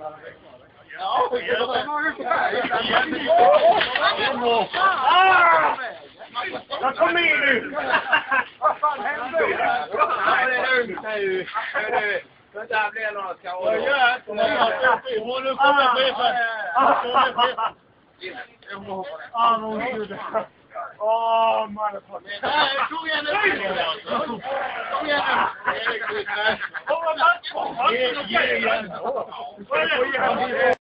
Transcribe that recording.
Ja, Jag kom med nu! Vad fan hände? Ja, det är lugnt nu. Hörru, det där blir något Vad gör jag? Nu kommer chefen! Ah, mon gud. Åh, motherfucker. Nej, kom igen nu! Kom igen nu! Ge igen! 一二三四